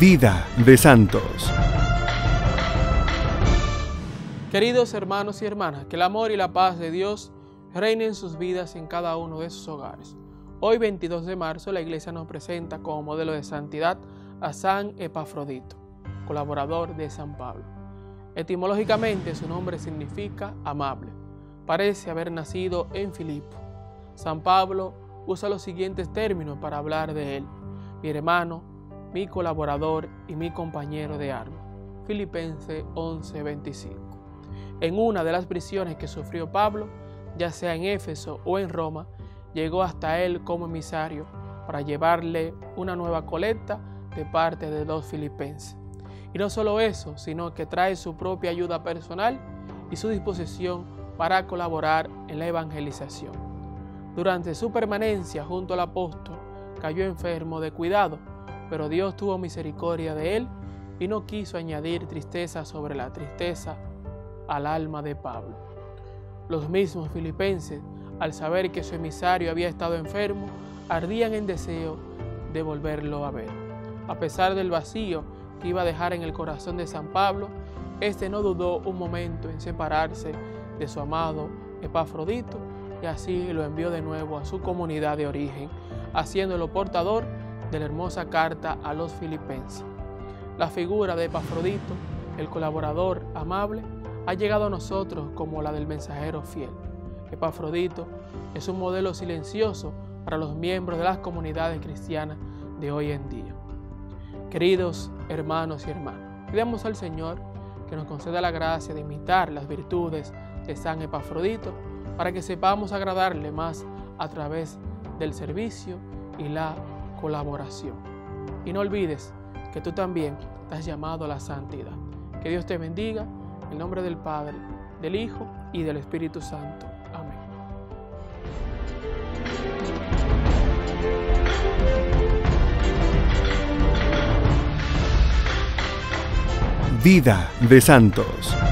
Vida de Santos. Queridos hermanos y hermanas, que el amor y la paz de Dios reinen sus vidas en cada uno de sus hogares. Hoy 22 de marzo la iglesia nos presenta como modelo de santidad a San Epafrodito, colaborador de San Pablo. Etimológicamente su nombre significa amable. Parece haber nacido en Filipo. San Pablo usa los siguientes términos para hablar de él. Mi hermano, mi colaborador y mi compañero de armas. Filipenses 11:25. En una de las prisiones que sufrió Pablo, ya sea en Éfeso o en Roma, llegó hasta él como emisario para llevarle una nueva colecta de parte de dos filipenses. Y no solo eso, sino que trae su propia ayuda personal y su disposición para colaborar en la evangelización. Durante su permanencia junto al apóstol, cayó enfermo de cuidado pero Dios tuvo misericordia de él y no quiso añadir tristeza sobre la tristeza al alma de Pablo. Los mismos filipenses, al saber que su emisario había estado enfermo, ardían en deseo de volverlo a ver. A pesar del vacío que iba a dejar en el corazón de San Pablo, éste no dudó un momento en separarse de su amado Epafrodito y así lo envió de nuevo a su comunidad de origen, haciéndolo portador de la hermosa carta a los filipenses. La figura de Epafrodito, el colaborador amable, ha llegado a nosotros como la del mensajero fiel. Epafrodito es un modelo silencioso para los miembros de las comunidades cristianas de hoy en día. Queridos hermanos y hermanas, pidamos al Señor que nos conceda la gracia de imitar las virtudes de San Epafrodito para que sepamos agradarle más a través del servicio y la colaboración. Y no olvides que tú también estás llamado a la santidad. Que Dios te bendiga en nombre del Padre, del Hijo y del Espíritu Santo. Amén. Vida de Santos.